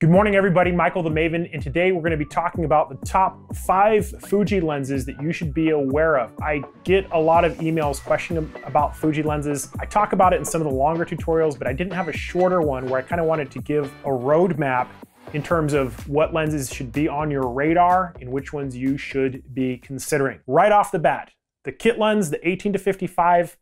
Good morning, everybody. Michael the Maven, and today we're going to be talking about the top five Fuji lenses that you should be aware of. I get a lot of emails questioning about Fuji lenses. I talk about it in some of the longer tutorials, but I didn't have a shorter one where I kind of wanted to give a roadmap in terms of what lenses should be on your radar and which ones you should be considering. Right off the bat, the kit lens, the 18 to 55,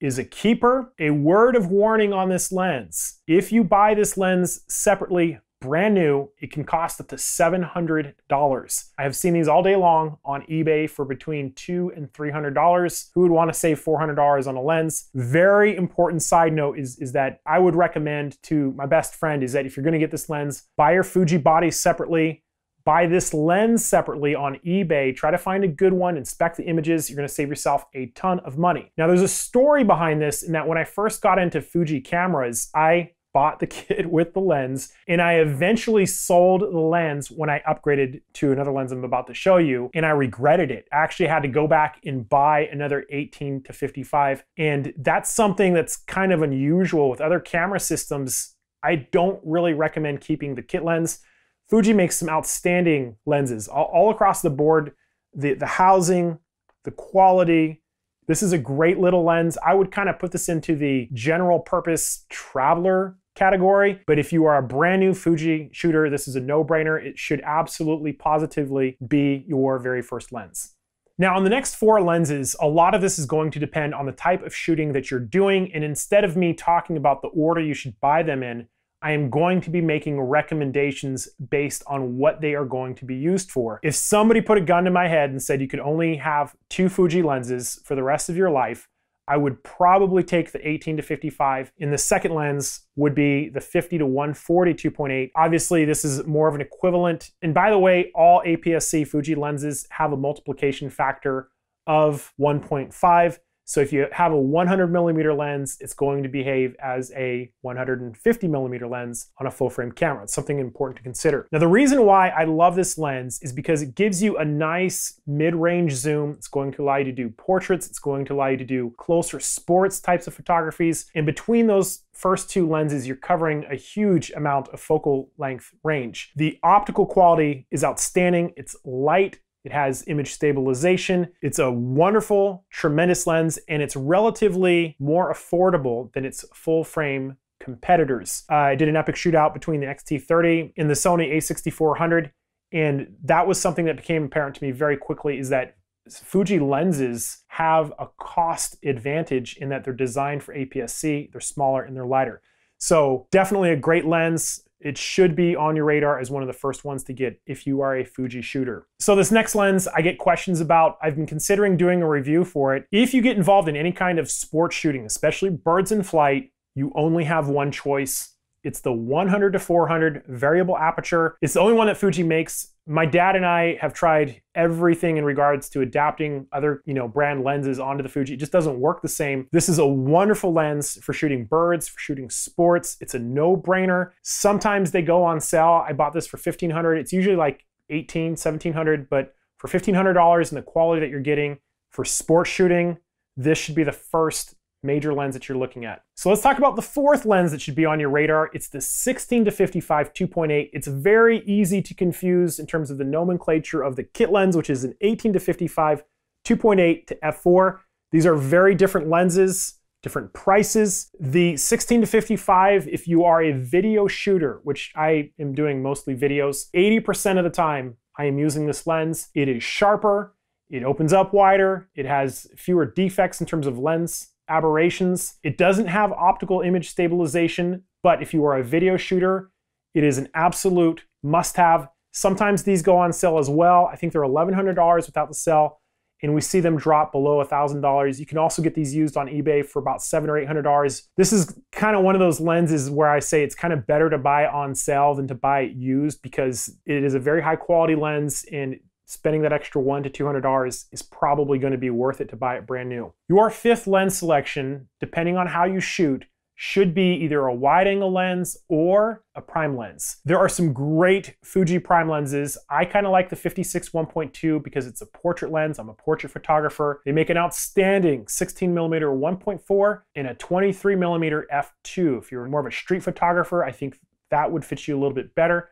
is a keeper. A word of warning on this lens. If you buy this lens separately, brand new, it can cost up to $700. I have seen these all day long on eBay for between two and $300. Who would want to save $400 on a lens? Very important side note is, is that I would recommend to my best friend is that if you're going to get this lens, buy your Fuji body separately, buy this lens separately on eBay, try to find a good one, inspect the images, you're gonna save yourself a ton of money. Now there's a story behind this in that when I first got into Fuji cameras, I bought the kit with the lens, and I eventually sold the lens when I upgraded to another lens I'm about to show you, and I regretted it. I actually had to go back and buy another 18 to 55, and that's something that's kind of unusual with other camera systems. I don't really recommend keeping the kit lens. Fuji makes some outstanding lenses all, all across the board. The, the housing, the quality, this is a great little lens. I would kind of put this into the general purpose traveler category. But if you are a brand new Fuji shooter, this is a no-brainer. It should absolutely positively be your very first lens. Now on the next four lenses, a lot of this is going to depend on the type of shooting that you're doing. And instead of me talking about the order you should buy them in, I am going to be making recommendations based on what they are going to be used for. If somebody put a gun to my head and said you could only have two Fuji lenses for the rest of your life, I would probably take the 18 to 55. In the second lens would be the 50 to 140 2.8. Obviously, this is more of an equivalent. And by the way, all APS-C Fuji lenses have a multiplication factor of 1.5. So if you have a 100 millimeter lens, it's going to behave as a 150 millimeter lens on a full frame camera. It's something important to consider. Now, the reason why I love this lens is because it gives you a nice mid-range zoom. It's going to allow you to do portraits. It's going to allow you to do closer sports types of photographies. And between those first two lenses, you're covering a huge amount of focal length range. The optical quality is outstanding. It's light, it has image stabilization. It's a wonderful, tremendous lens, and it's relatively more affordable than its full frame competitors. Uh, I did an epic shootout between the X-T30 and the Sony a6400, and that was something that became apparent to me very quickly is that Fuji lenses have a cost advantage in that they're designed for APS-C, they're smaller and they're lighter. So definitely a great lens. It should be on your radar as one of the first ones to get if you are a Fuji shooter. So this next lens I get questions about. I've been considering doing a review for it. If you get involved in any kind of sports shooting, especially birds in flight, you only have one choice it's the 100 to 400 variable aperture. It's the only one that Fuji makes. My dad and I have tried everything in regards to adapting other, you know, brand lenses onto the Fuji. It just doesn't work the same. This is a wonderful lens for shooting birds, for shooting sports. It's a no-brainer. Sometimes they go on sale. I bought this for 1500. It's usually like 18, 1700, but for $1500 and the quality that you're getting for sports shooting, this should be the first major lens that you're looking at. So let's talk about the fourth lens that should be on your radar. It's the 16 to 55 2.8. It's very easy to confuse in terms of the nomenclature of the kit lens, which is an 18 to 55 2.8 to f4. These are very different lenses, different prices. The 16 to 55, if you are a video shooter, which I am doing mostly videos, 80% of the time I am using this lens. It is sharper, it opens up wider, it has fewer defects in terms of lens aberrations. It doesn't have optical image stabilization, but if you are a video shooter, it is an absolute must-have. Sometimes these go on sale as well. I think they're $1,100 without the sale, and we see them drop below $1,000. You can also get these used on eBay for about seven or $800. This is kind of one of those lenses where I say it's kind of better to buy on sale than to buy it used because it is a very high quality lens and spending that extra one to $200 is probably going to be worth it to buy it brand new. Your fifth lens selection, depending on how you shoot, should be either a wide angle lens or a prime lens. There are some great Fuji prime lenses. I kind of like the 56 1.2 because it's a portrait lens. I'm a portrait photographer. They make an outstanding 16 millimeter 1.4 and a 23 millimeter f2. If you're more of a street photographer, I think that would fit you a little bit better.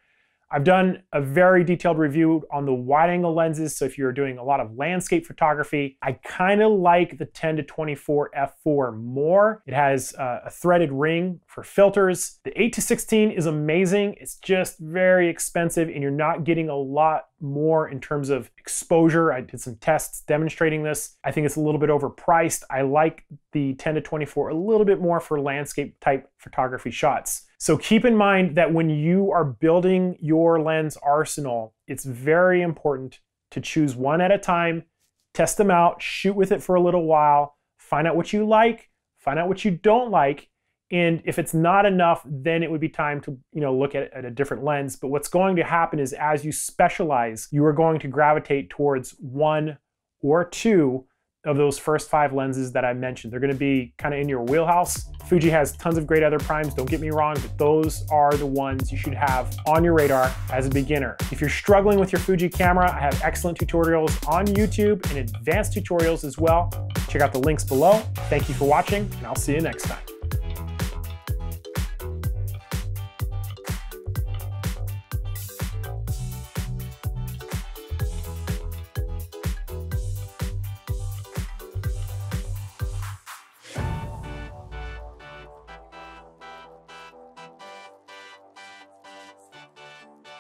I've done a very detailed review on the wide angle lenses. So if you're doing a lot of landscape photography, I kind of like the 10 to 24 f4 more. It has uh, a threaded ring for filters. The 8 to 16 is amazing. It's just very expensive and you're not getting a lot more in terms of exposure. I did some tests demonstrating this. I think it's a little bit overpriced. I like the 10 to 24 a little bit more for landscape type photography shots. So keep in mind that when you are building your lens arsenal, it's very important to choose one at a time, test them out, shoot with it for a little while, find out what you like, find out what you don't like, and if it's not enough, then it would be time to you know look at, at a different lens. But what's going to happen is as you specialize, you are going to gravitate towards one or two of those first five lenses that I mentioned. They're gonna be kind of in your wheelhouse. Fuji has tons of great other primes, don't get me wrong, but those are the ones you should have on your radar as a beginner. If you're struggling with your Fuji camera, I have excellent tutorials on YouTube and advanced tutorials as well. Check out the links below. Thank you for watching, and I'll see you next time.